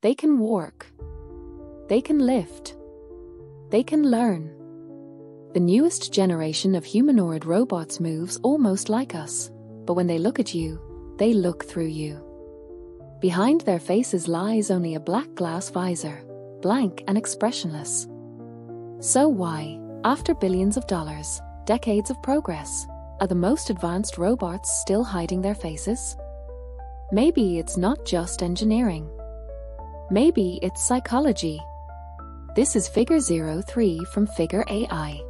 They can work. They can lift. They can learn. The newest generation of humanoid robots moves almost like us, but when they look at you, they look through you. Behind their faces lies only a black glass visor, blank and expressionless. So why, after billions of dollars, decades of progress, are the most advanced robots still hiding their faces? Maybe it's not just engineering. Maybe it's psychology. This is Figure 03 from Figure AI.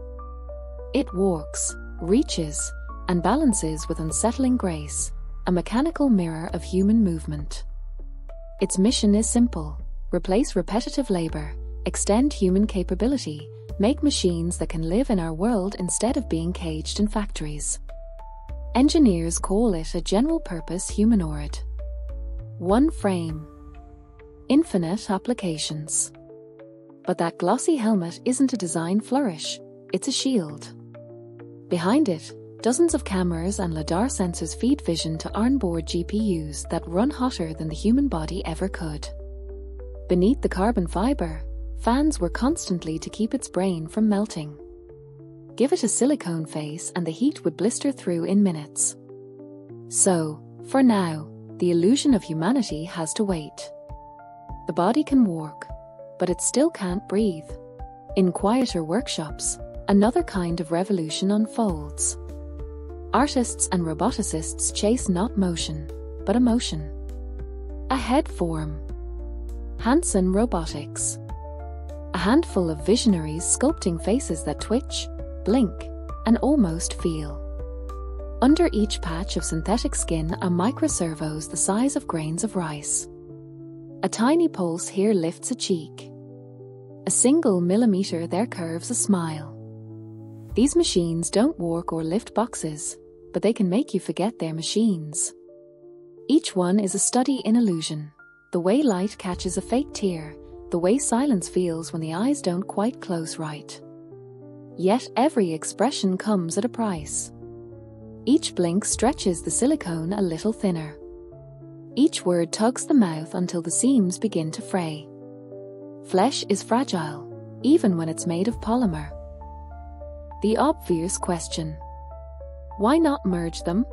It walks, reaches, and balances with unsettling grace, a mechanical mirror of human movement. Its mission is simple replace repetitive labor, extend human capability, make machines that can live in our world instead of being caged in factories. Engineers call it a general purpose humanoid. One frame. Infinite applications. But that glossy helmet isn't a design flourish, it's a shield. Behind it, dozens of cameras and LiDAR sensors feed vision to onboard GPUs that run hotter than the human body ever could. Beneath the carbon fiber, fans were constantly to keep its brain from melting. Give it a silicone face and the heat would blister through in minutes. So, for now, the illusion of humanity has to wait. The body can walk, but it still can't breathe. In quieter workshops, another kind of revolution unfolds. Artists and roboticists chase not motion, but emotion. AheadForm. Hanson Robotics. A handful of visionaries sculpting faces that twitch, blink, and almost feel. Under each patch of synthetic skin are microservos the size of grains of rice. A tiny pulse here lifts a cheek. A single millimeter there curves a smile. These machines don't work or lift boxes, but they can make you forget they're machines. Each one is a study in illusion. The way light catches a fake tear, the way silence feels when the eyes don't quite close right. Yet every expression comes at a price. Each blink stretches the silicone a little thinner. Each word tugs the mouth until the seams begin to fray. Flesh is fragile, even when it's made of polymer. The obvious question. Why not merge them?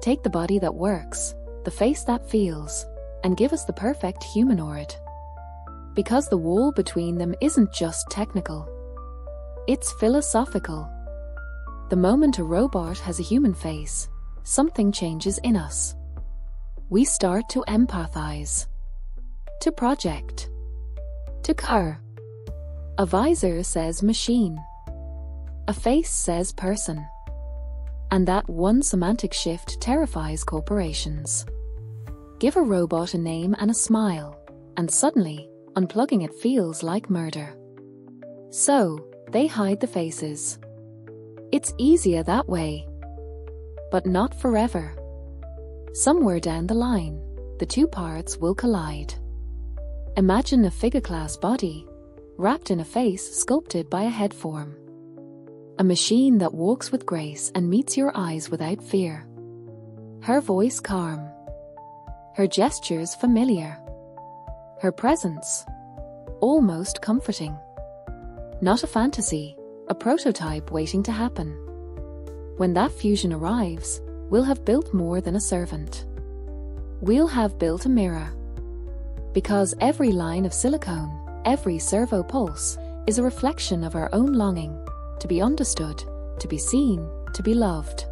Take the body that works, the face that feels, and give us the perfect humanoid. Because the wall between them isn't just technical. It's philosophical. The moment a robot has a human face, something changes in us. We start to empathize, to project, to cur. A visor says machine. A face says person. And that one semantic shift terrifies corporations. Give a robot a name and a smile, and suddenly, unplugging it feels like murder. So, they hide the faces. It's easier that way. But not forever. Somewhere down the line, the two parts will collide. Imagine a figure class body, wrapped in a face sculpted by AheadForm. A machine that walks with grace and meets your eyes without fear. Her voice calm. Her gestures familiar. Her presence almost comforting. Not a fantasy, a prototype waiting to happen. When that fusion arrives, we'll have built more than a servant. We'll have built a mirror. Because every line of silicone, every servo pulse, is a reflection of our own longing to be understood, to be seen, to be loved.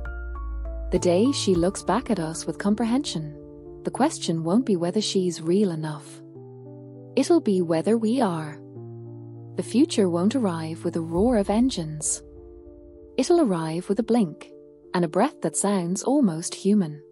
The day she looks back at us with comprehension, the question won't be whether she's real enough. It'll be whether we are. The future won't arrive with a roar of engines. It'll arrive with a blink and a breath that sounds almost human.